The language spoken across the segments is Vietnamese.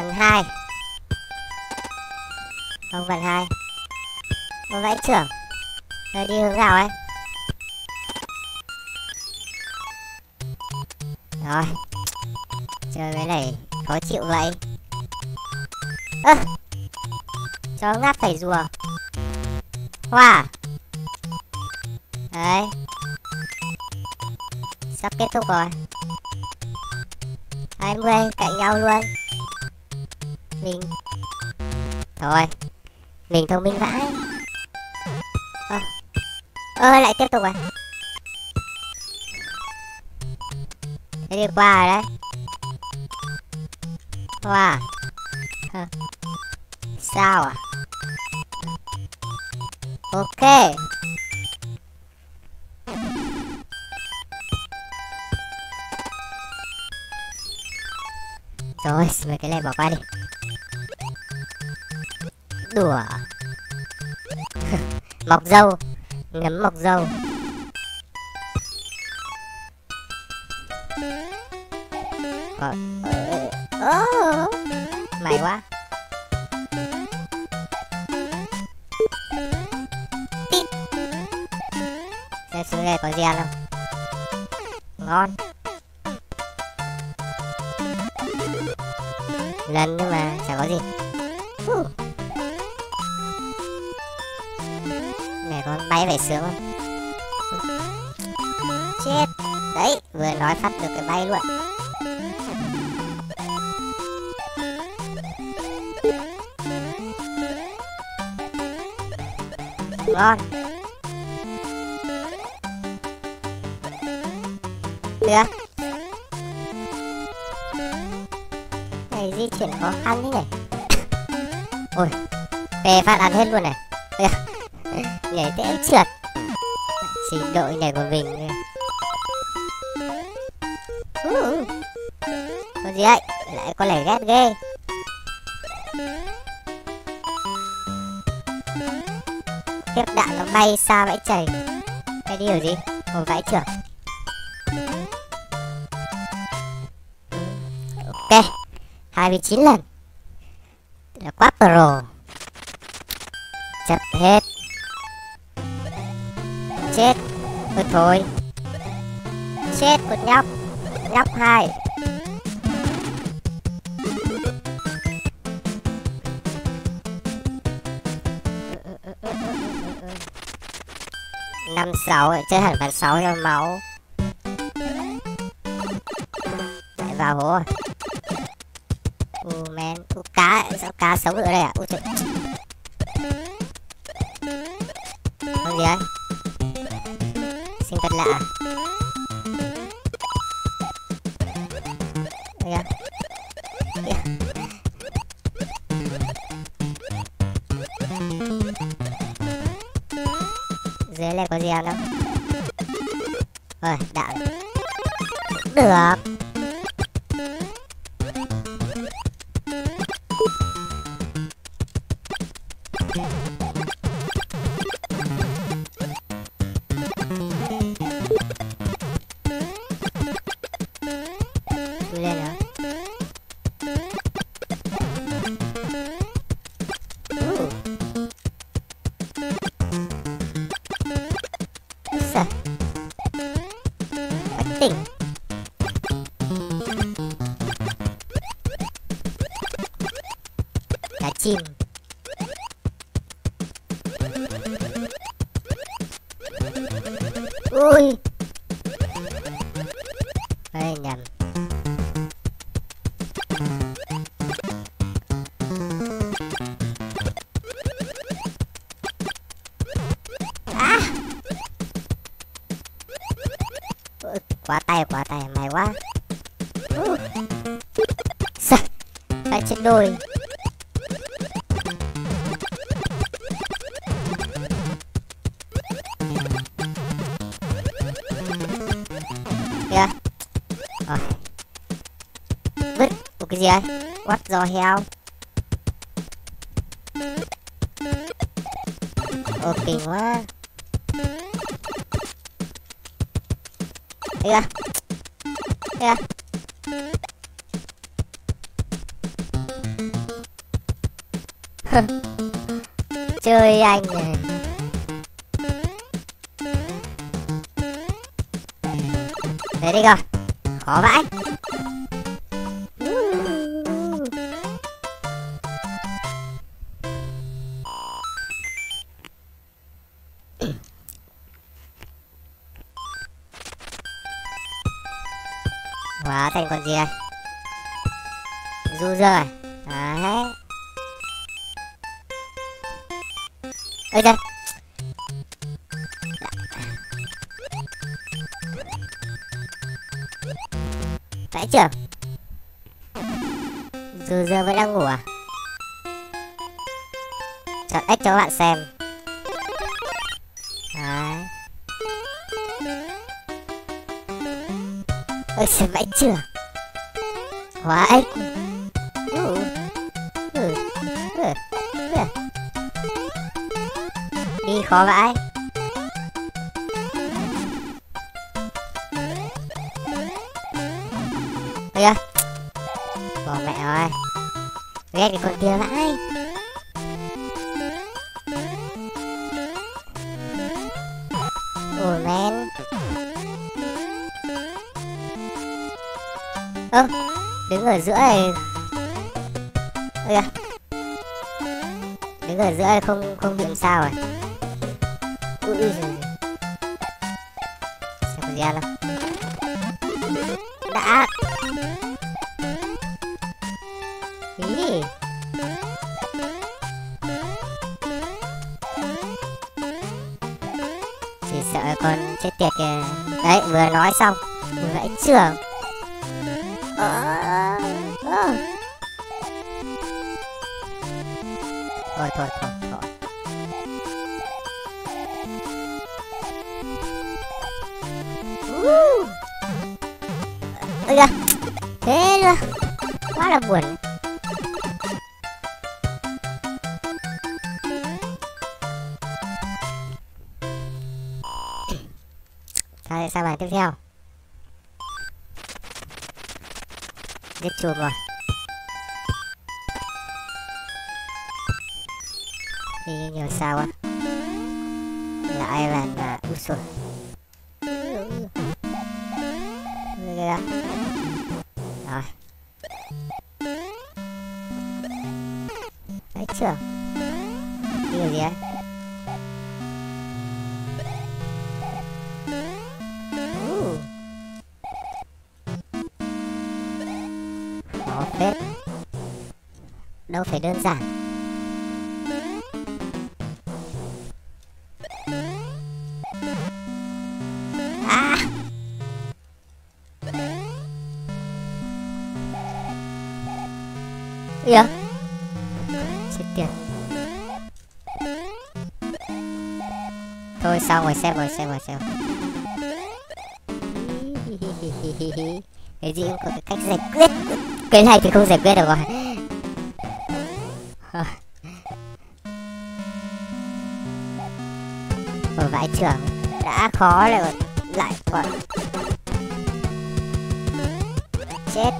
Phần 2 Không phần 2 Có vãi trưởng. Rồi đi hướng nào ấy? Rồi. Chơi cái này khó chịu vậy. Ơ! À, Chó ngáp phải rùa. Hoa à? Đấy. Sắp kết thúc rồi. 20 cạnh nhau luôn. Mình Thôi Mình thông minh vãi. Ơ. À. à, lại tiếp tục rồi Thế đi qua rồi đấy. Wow. À. Sao à? Ok. Rồi, mấy cái này bỏ qua đi. Đùa. Mọc dâu. Ngấm mọc dâu. Ờ, ờ, ờ, Mày quá. Xem xuống đây có gì ăn không? Ngon. Lần nhưng mà chẳng có gì. Uh. Máy về sướng không? Chết. Đấy, vừa nói phát được cái bay luôn. Ngon. Được. Này, di chuyển khó khăn thế nhỉ? Ôi, về phát ăn hết luôn này nhảy té trượt. Trình độ này của mình. Uh, có gì đấy lại có lẻ ghét ghê. Tiếp đạn nó bay xa vãi chảy. Cái điều gì? Một vãi trượt. ok 29 lần. Là quá pro. Chặt hết. Thôi. Chết một nhóc. Nhóc hai. Năm sáu chơi hẳn bàn sáu cho máu. Lại vào hố à? rồi u men. U cá sao cá sống ở đây à? U trời. Không gì đấy thật lạ. Dưới này có gì ăn không? Rồi đạn được. Gì ấy what the hell? Ô kinh quá. Đây ra Đây ra chơi anh này Đấy đi coi. Khó vãi. Rồi. Đấy. Ôi trời Vãi trưởng dù giờ vẫn đang ngủ à? Chọn X cho các bạn xem. Đấy. Ôi trời vãi trưởng Hóa X. khó vãi Ây da Bỏ mẹ rồi, Ghét cái con kia vãi. Ủa men. Ơ Đứng ở giữa này. Ây da Đứng ở giữa này không không bị sao rồi. Ui ui giời Xem có gì Đã. Ý Chỉ sợ con chết tiệt kìa. Đấy vừa nói xong Vừa vẽ trường. Ờ, ờ. Thôi thôi thôi. Ôi da. Thế luôn Quá là buồn. Sao sang bài tiếp theo? Giết chuột rồi. Thì nhiều sao á. Lại là là Úi Usul đơn giản. À. Yeah? Chết tiệt. Thôi, xong rồi, xem rồi xem rồi, xem Cái gì cũng có cái cách giải quyết. Cái này thì không giải quyết được rồi. Một vãi trưởng Đã khó lại còn Lại còn Chết.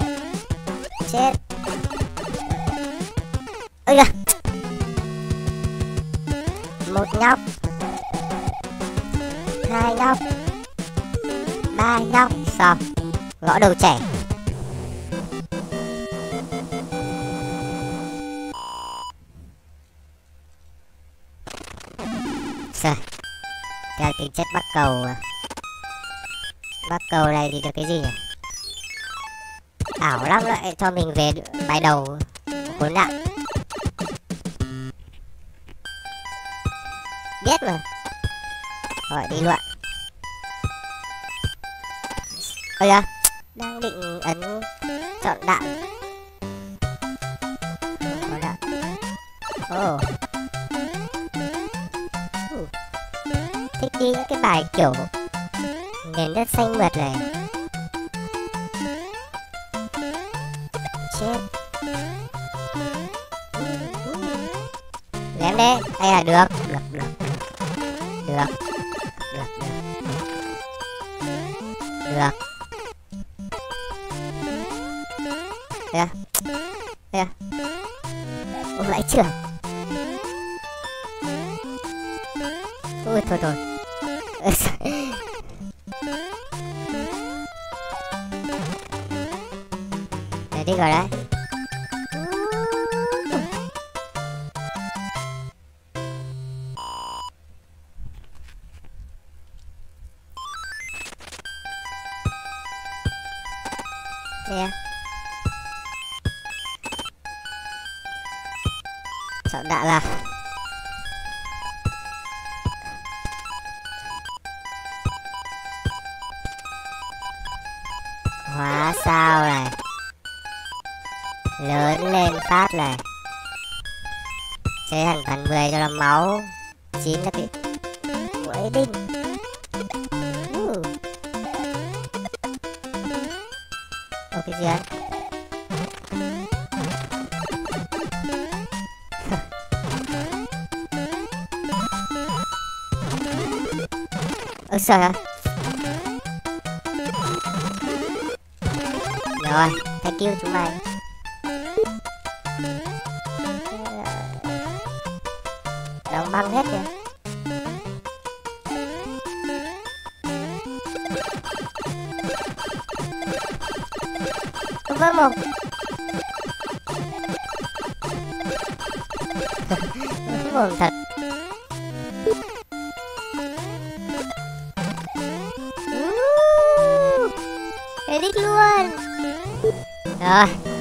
Chết. Ơi kìa Một nhóc. Hai nhóc. Ba nhóc. Xong. Gõ đầu trẻ. Cầu bắc Bắt cầu này thì được cái gì nhỉ? Ảo lắm lại cho mình về bài đầu. Khốn nạn Biết mà. Rồi đi loạn. Ôi da, Đang định ấn chọn đạn có đạn Ồ. oh. là kiểu nền đất xanh mượt này. Chết. Ném đấy đây là được. Được được được. Được. Được. Được. Được. Được. Ôm lại trưởng ôi thôi thôi Yeah. Chọn đạn là Hóa sao này. Lớn lên phát này. Chơi thằng phần 10 cho nó máu. Chín là cái Mũi đinh. Ô gì trời ơi Rồi, thank you chúng mày. Ờ, Đóng băng hết kìa. Vỡ mồm Vỡ mồm thật Uh, Edit luôn Rồi Cái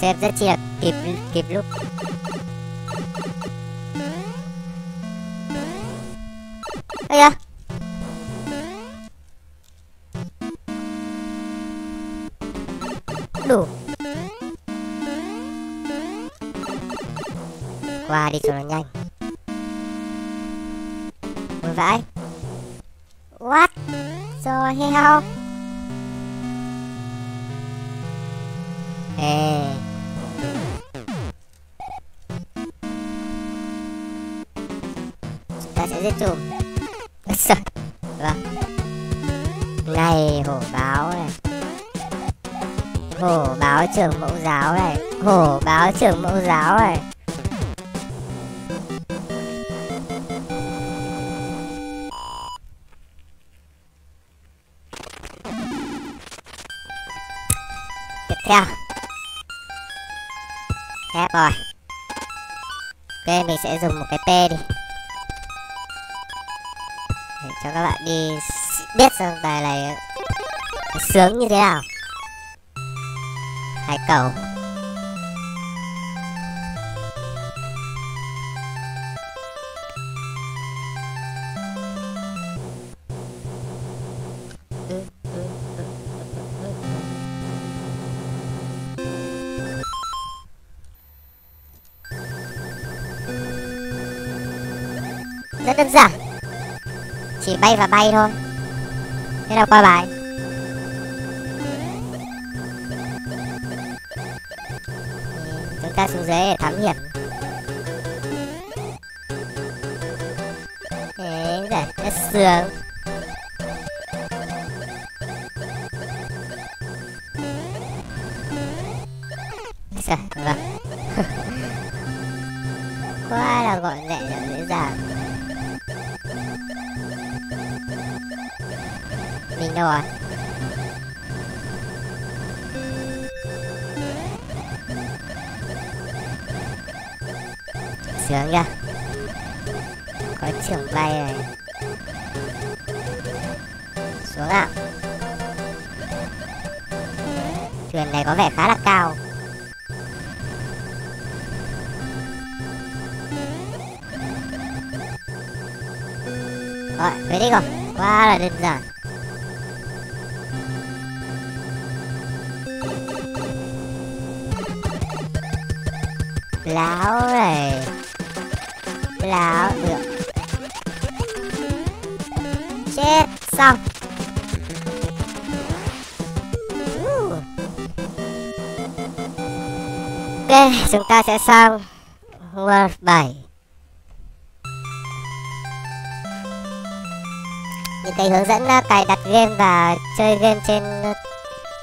Xếp rất chi là kịp kịp lúc. Ây da. Đủ. Qua đi cho nó nhanh. Vui vãi. What rồi heo. Ê Chúng chùm Vâng. Này, hổ báo này. Hổ báo trưởng mẫu giáo này. Hổ báo trưởng mẫu giáo này. Tiếp theo. Hết rồi. Ok mình sẽ dùng một cái P đi các bạn đi biết xem bài này sướng như thế nào. Hải cầu Rất đơn giản. Chỉ bay và bay thôi. Thế là qua bài. Chúng ta xuống dưới để thám hiểm. Thế rồi rất sướng đâu rồi sướng nhá có trưởng bay này. Xuống ạ. Thuyền này có vẻ khá là cao. Rồi về đi không, quá là đơn giản. Láo này. Láo, được. Chết, xong. Ok, chúng ta sẽ sang World 7 những cái hướng dẫn uh, cài đặt game và chơi game trên uh,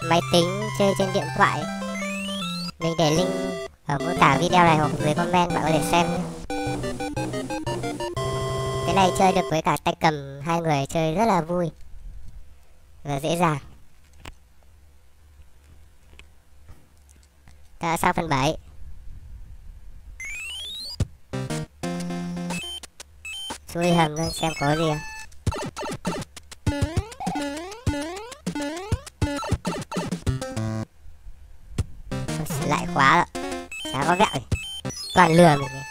máy tính, chơi trên điện thoại. Mình để link ở mô tả video này hoặc dưới comment bạn có thể xem cái này chơi được với cả tay cầm hai người chơi rất là vui và dễ dàng. Đã sang phần 7 chui hầm lên xem có gì không toàn lừa mình.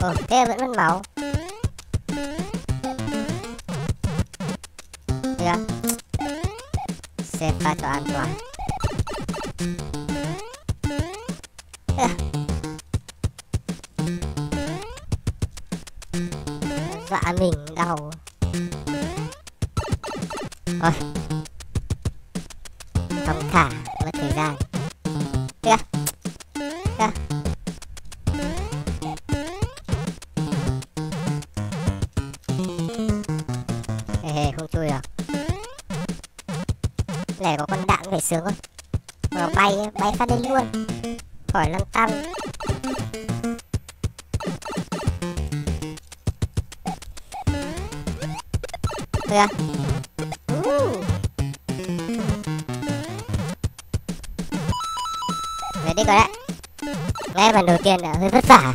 Ồ, thế vẫn mất máu Kìa Xếp ba cho an toàn Kìa. Dọa mình đau. Thôi. Sướng không Nó bay bay phát lên luôn. Khỏi lăn tăn. Kìa Uh. Về đi có đấy. Ngay lần đầu tiên là hơi vất vả.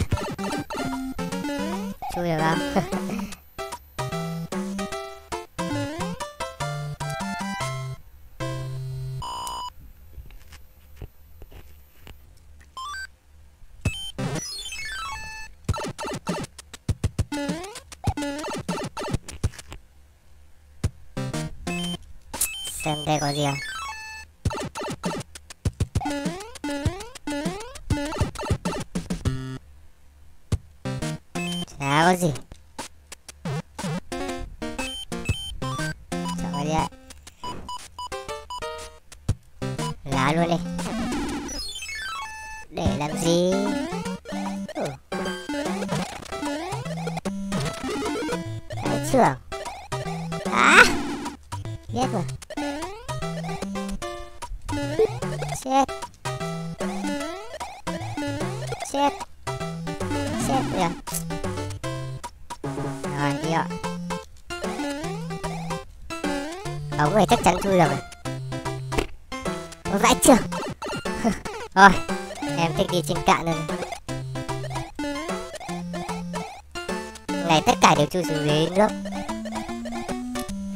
Xem đây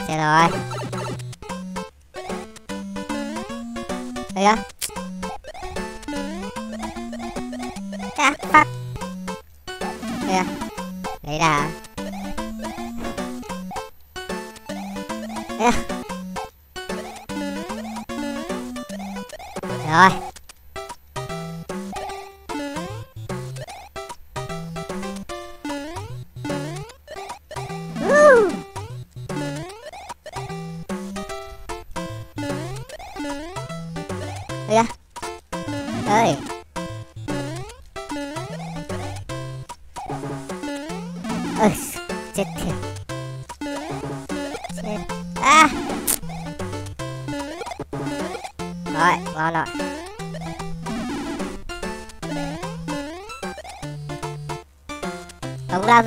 xe rồi. Đây đó À, fuck Đây à Lấy ra Đây à Rồi.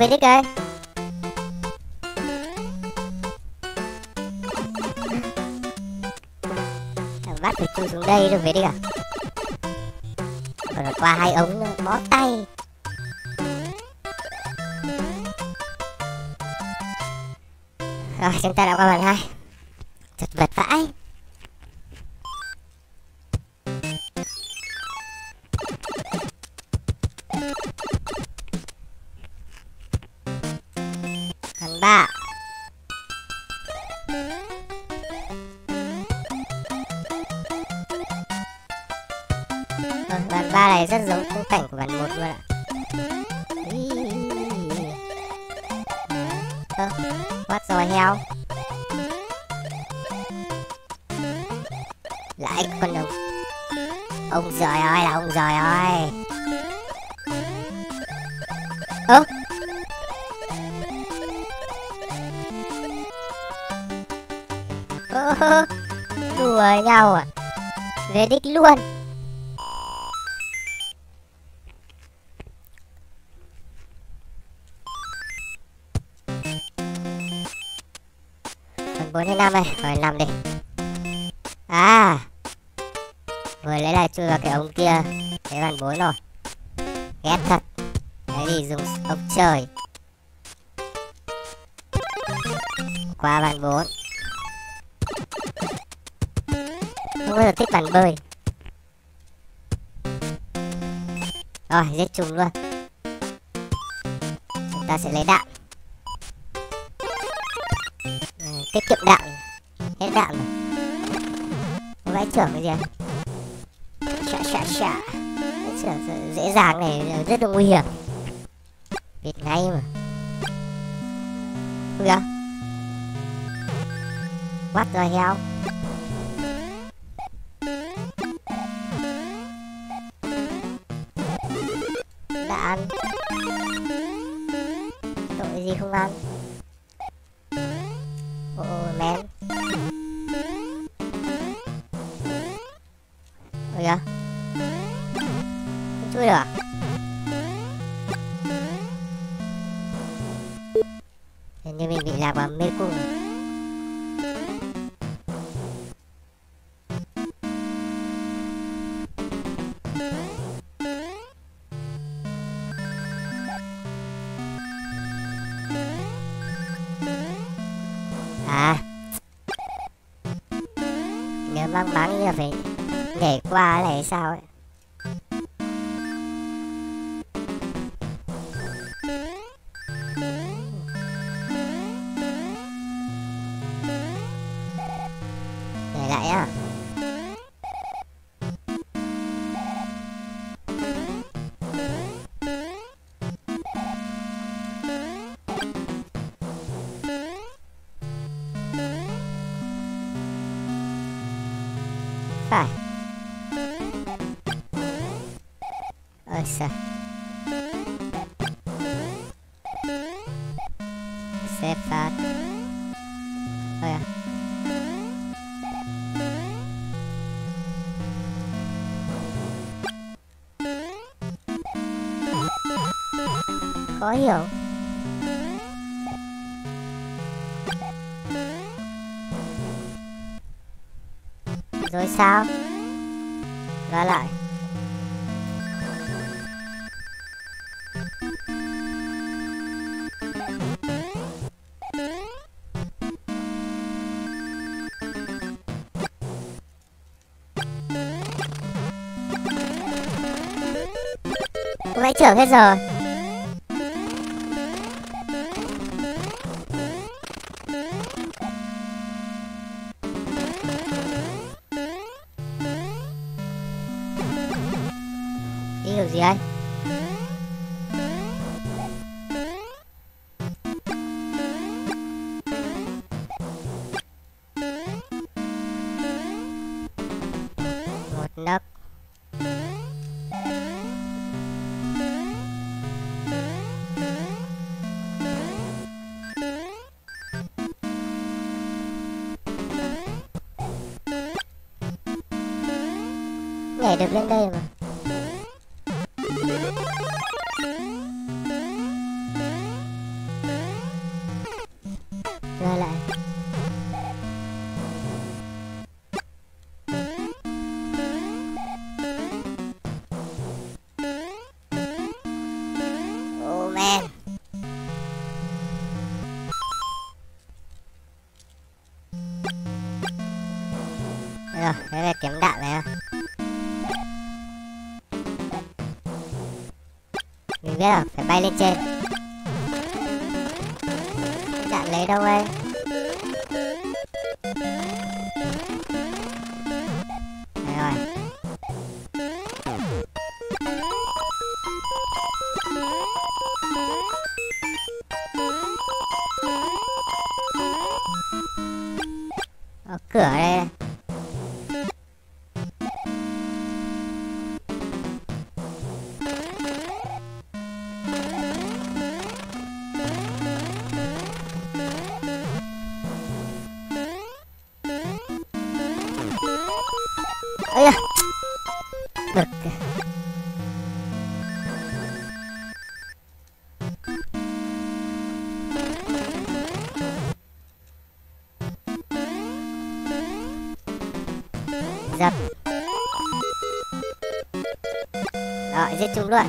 Về đích đây bắt phải chui xuống đây được về đi cả còn qua hai ống bó tay. Rồi, chúng ta đã qua phần hai. Thật vật vãi. Một của bản 1 luôn ạ. Ơ, what rồi heo? Lại con đồng Ông giời ơi là ông giời ơi. Ơ? Ơ, đùa nhau à? Về đích luôn. Cái cái bàn 4 rồi. Ghét thật. Đấy thì dùng ốc trời. Qua bàn bốn. Không bao giờ thích bàn bơi. Rồi, giết trùng luôn. Chúng ta sẽ lấy đạn. Ừ, tiết kiệm đạn. Hết đạn rồi. Vãi trưởng cái gì à xạ dễ dàng này rất là nguy hiểm. Biết ngay mà. Không kìa bắt rồi heo À. Nếu mang máng như là phải nhảy qua này sao ấy? Hiểu. Rồi sao? Ra lại. Vãi trưởng hết rồi. Rồi lại. Oh man Rồi, đây là kiếm đạn này à Mình biết rồi, phải bay lên trên. Phải giết chúng luôn.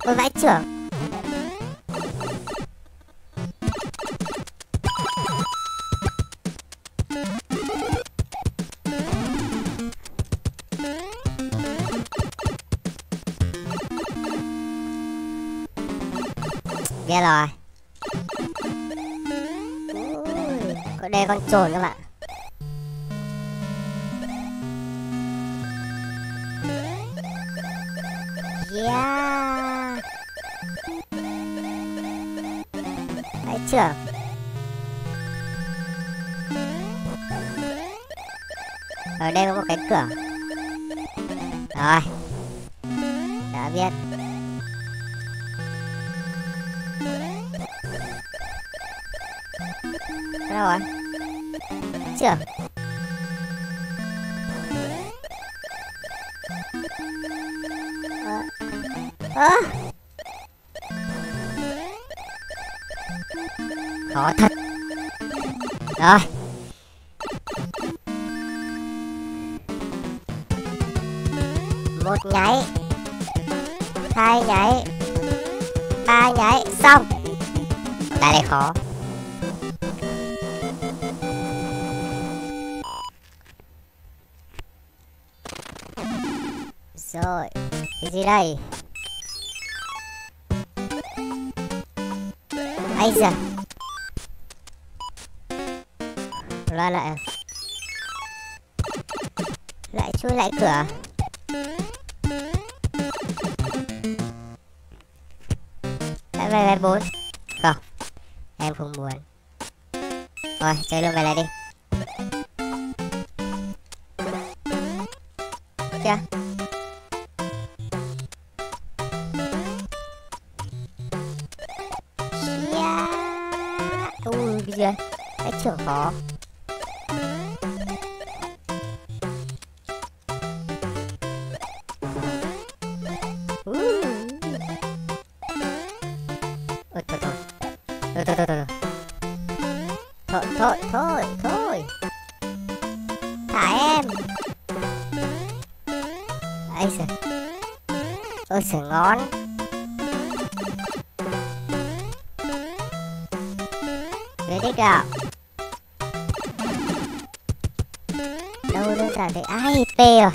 Ôi vãi trưởng. Ghê rồi. Ôi, Có đây con trồn các bạn. Cửa Rồi Đã biết Đâu rồi? Chưa? Ờ. Ơ. À. Khó thật. Rồi. Một nhảy Hai nhảy Ba nhảy Xong. Cái này khó. Rồi, cái gì đây? ấy giờ. Loa lại. Lại chui lại cửa. Về về bốn Không Em không muốn Rồi chơi luôn về lại đi Chưa Yeah. Ui, cái gì cách Cái trưởng khó. Thì ngon ngón. Về đích ạ Đâu đơn giản thế Ai P rồi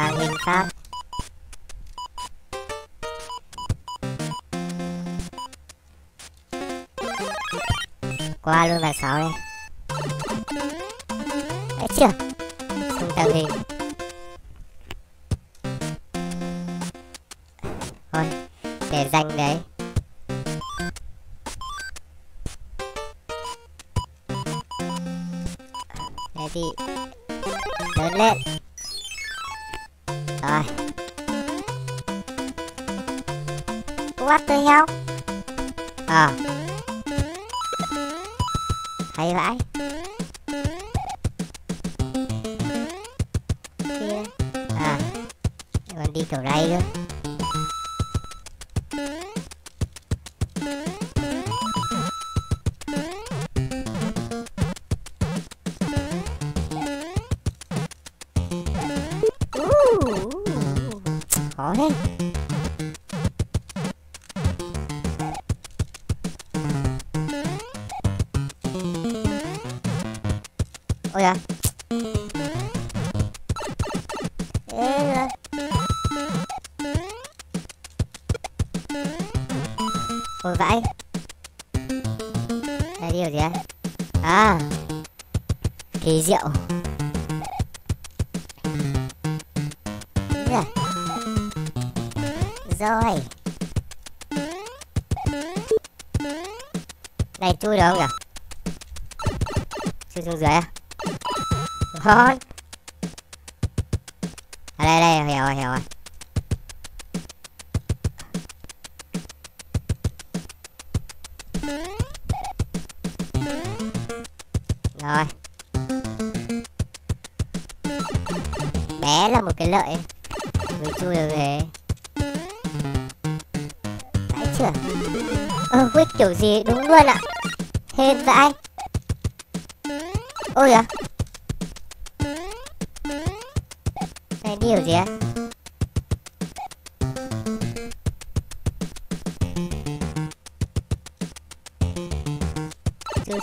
tàng hình phát qua luôn bài sáu đây đấy chưa? Xong tàng hình thôi, để danh đấy. Để đi lớn lên. Ờ. Hay vãi. Đi, à. Còn đi kiểu này cơ. Ôi à ê vãi. Đây điều gì á à. Kỳ diệu. Rồi à? rồi. Này, chui được không nhỉ? Chui xuống dưới à? Thôi à đây đây hiểu rồi hiểu rồi. Rồi. Bé là một cái lợi. Mới chui được về. Vãi chưa? Ơ quyết kiểu gì? Đúng luôn ạ. Hên vãi.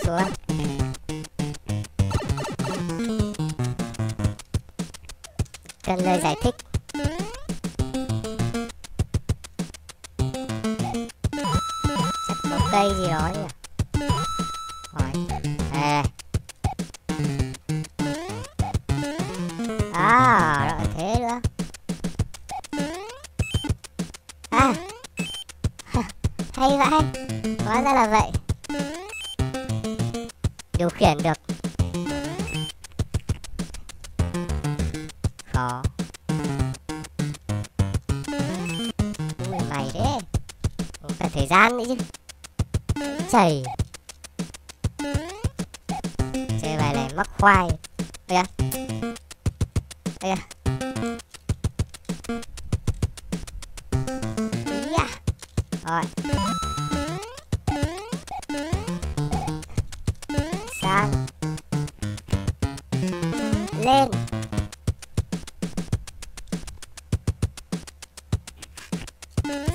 Chui? Cần à? lời giải thích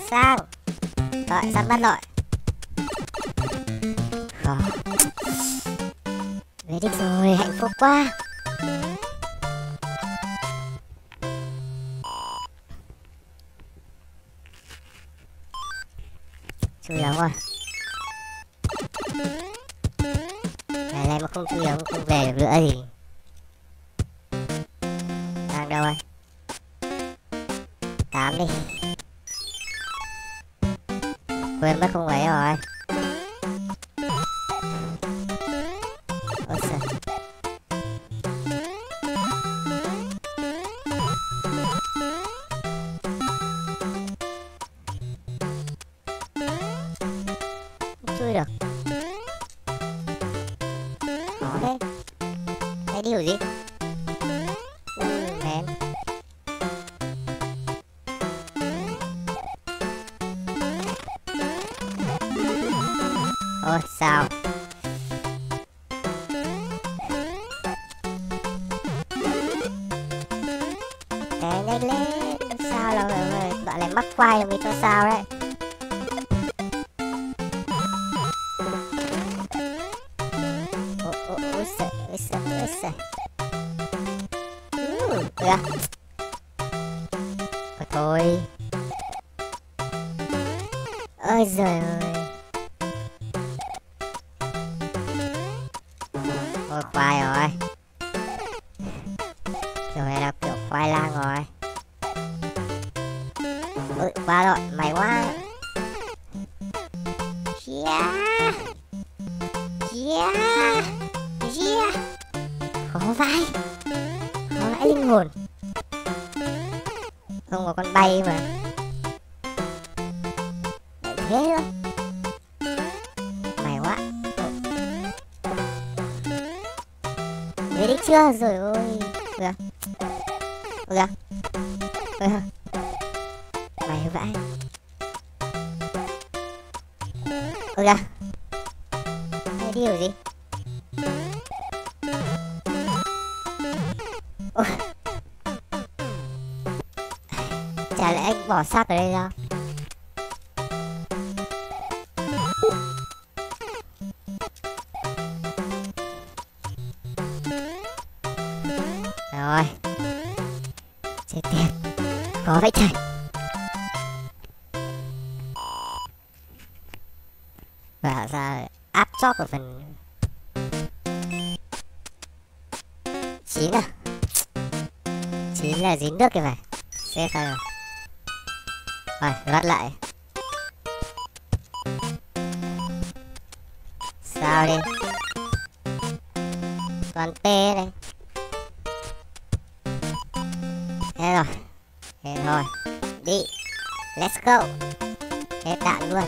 sang rồi sắp bắt rồi Khó. về đích rồi, hạnh phúc quá. Chui ống rồi. Ngày nay mà không chui ống không về được nữa thì Đấy nhanh lên sao là đoạn này mắc quay là mình cho sao đấy ôi ôi ôi ôi ôi mày đi kiểu gì? Ôi. Chả lẽ anh bỏ sát ở đây sao rồi. Chết tiệt. Có vậy trời chót của phần. Chín à? Chín là dính nước kìa phải Xe ra rồi. Rồi lót lại. Sao đi? Toàn p đây. Thế rồi. Thế thôi. Đi. Let's go. Hết đạn luôn.